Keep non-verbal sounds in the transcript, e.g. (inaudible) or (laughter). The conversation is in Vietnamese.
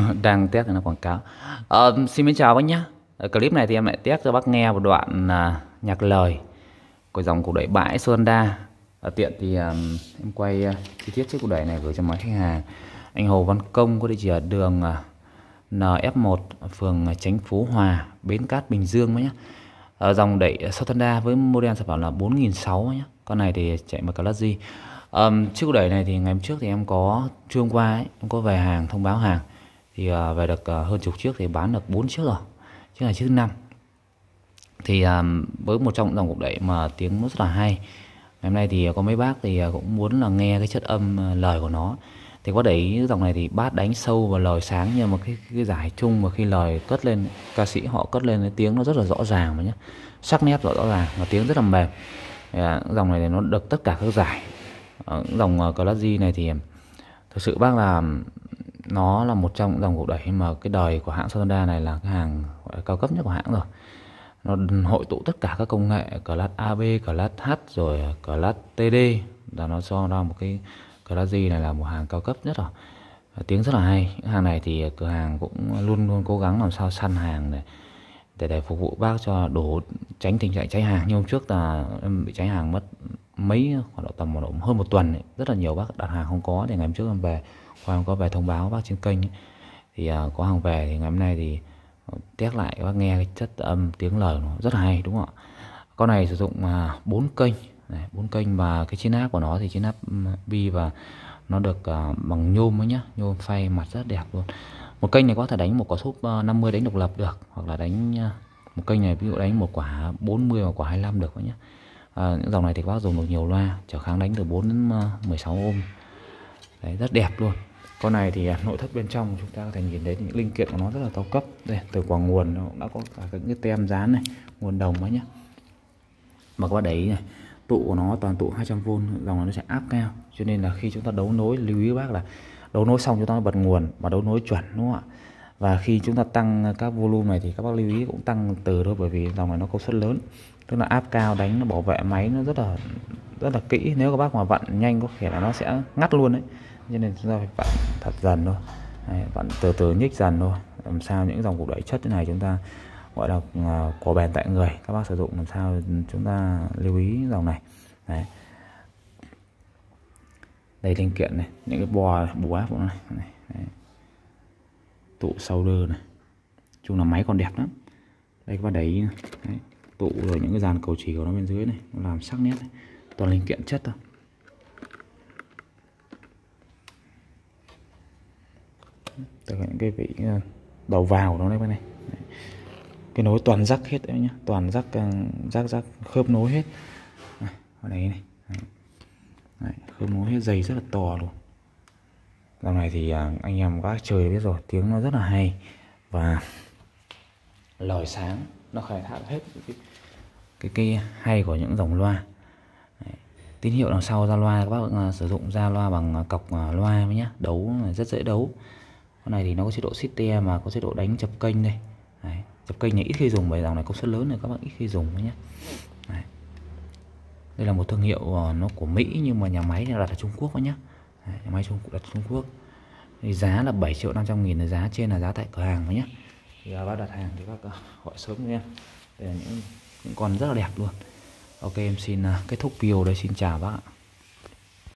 (laughs) đang test là quảng cáo. À, xin mến chào bác nhé. Ở clip này thì em lại test cho bác nghe một đoạn à, nhạc lời của dòng cuộc đẩy bãi Sonda. À, tiện thì um, em quay uh, chi tiết chiếc cuộc đẩy này gửi cho mấy khách hàng. Anh Hồ Văn Công có địa chỉ ở đường à, uh, NF1 phường Chánh Phú Hòa Bến Cát Bình Dương nhé. À, dòng đẩy Sonda với model sản phẩm là 4006 nhé. Con này thì chạy một class G. Um, chiếc cục đẩy này thì ngày hôm trước thì em có trương qua ấy, em có về hàng thông báo hàng thì uh, về được uh, hơn chục chiếc thì bán được 4 chiếc rồi. Chiếc này chiếc thứ năm. Thì um, với một trong dòng cục đẩy mà tiếng rất là hay. Ngày hôm nay thì có mấy bác thì cũng muốn là nghe cái chất âm lời của nó. Thì có đẩy dòng này thì bát đánh sâu và lời sáng nhưng mà cái, cái giải chung mà khi lời cất lên ca sĩ họ cất lên cái tiếng nó rất là rõ ràng mà nhé sắc nét rõ, rõ ràng và tiếng rất là mềm. À, dòng này thì nó được tất cả các giải. Ờ, à, dòng Class G này thì thực sự bác là nó là một trong dòng cục đẩy mà cái đời của hãng Sonda này là cái hàng gọi là cao cấp nhất của hãng rồi. Nó hội tụ tất cả các công nghệ class AB, class H rồi class TD là nó cho ra một cái class G này là một hàng cao cấp nhất rồi. Tiếng rất là hay. Hàng này thì cửa hàng cũng luôn luôn cố gắng làm sao săn hàng này để để phục vụ bác cho đủ tránh tình trạng cháy hàng. Như hôm trước là em bị cháy hàng mất mấy khoảng độ tầm một hơn một tuần ấy. rất là nhiều bác đặt hàng không có thì ngày hôm trước em về khoa có về thông báo bác trên kênh ấy. thì uh, có hàng về thì ngày hôm nay thì ờ, test lại bác nghe cái chất âm tiếng lời nó. Rất hay đúng không ạ? Con này sử dụng à, uh, 4 kênh. Bốn kênh và cái chiến áp của nó thì chiến áp ừ, bi và nó được uh, bằng nhôm ấy nhá. Nhôm phay mặt rất đẹp luôn. Một kênh này có thể đánh một quả súp ờ, 50 đánh độc lập được hoặc là đánh uh, một kênh này ví dụ đánh một quả 40 hoặc quả 25 được nhé à, những dòng này thì các bác dùng được nhiều loa trở kháng đánh từ 4 đến ờ, 16 ôm. Đấy rất đẹp luôn con này thì à, nội thất bên trong chúng ta có thể nhìn thấy những linh kiện của nó rất là cao cấp. Đây, từ quả nguồn nó cũng đã có cả những cái tem dán này, nguồn đồng ấy nhá. Mà các bác để ý này, tụ của nó toàn tụ 200V dòng nó sẽ áp cao. Cho nên là khi chúng ta đấu nối, lưu ý bác là đấu nối xong chúng ta bật nguồn và đấu nối chuẩn, đúng không ạ? Và khi chúng ta tăng các volume này thì các bác lưu ý cũng tăng từ thôi, bởi vì dòng này nó công suất lớn. Tức là áp cao, đánh nó bảo vệ máy nó rất là rất là kỹ. Nếu các bác mà vặn nhanh có thể là nó sẽ ngắt luôn đấy cho nên chúng ta phải vặn thật dần thôi đấy, vặn từ từ nhích dần thôi làm sao những dòng cục đẩy chất thế này chúng ta gọi là uh, của bền tại người các bác sử dụng làm sao chúng ta lưu ý dòng này đấy đây linh kiện này những cái bò bù áp của nó này, này. Đấy. tụ sâu đơ này chung là máy còn đẹp lắm đây các bác để. Đấy. tụ rồi những cái dàn cầu chỉ của nó bên dưới này nó làm sắc nét này. toàn linh kiện chất thôi từ những cái vị ờ, đầu vào đó đây bên này Đấy. cái nối toàn rắc hết đấy nhá. Toàn rắc ờ, rắc rắc khớp nối hết. Ở đây này. Đấy, khớp nối hết dày rất là to luôn. Dòng này thì ờ, anh em các chơi biết rồi tiếng nó rất là hay. Và lời sáng nó khai thác hết cái cái, cái hay của những dòng loa. Đấy. tín hiệu đằng sau ra loa các bác sử dụng ra loa bằng cọc loa loa nhá, đấu rất dễ đấu con này thì nó có chế độ system mà có chế độ đánh chập kênh đây. Đấy. chập kênh này ít khi dùng bởi dòng này công suất lớn này các bạn ít khi dùng nhé Đấy. đây là một thương hiệu ờ, nó của Mỹ nhưng mà nhà máy đặt ở Trung Quốc nhé Đấy, nhà máy Trung đặt Trung Quốc. Thì giá là 7 triệu 500 nghìn là giá trên là giá tại cửa hàng nhé thì bác đặt hàng thì bác ờ, gọi sớm cho em đây là những những con rất là đẹp luôn. Ok em xin ờ, kết thúc video đây. Xin chào bác ạ.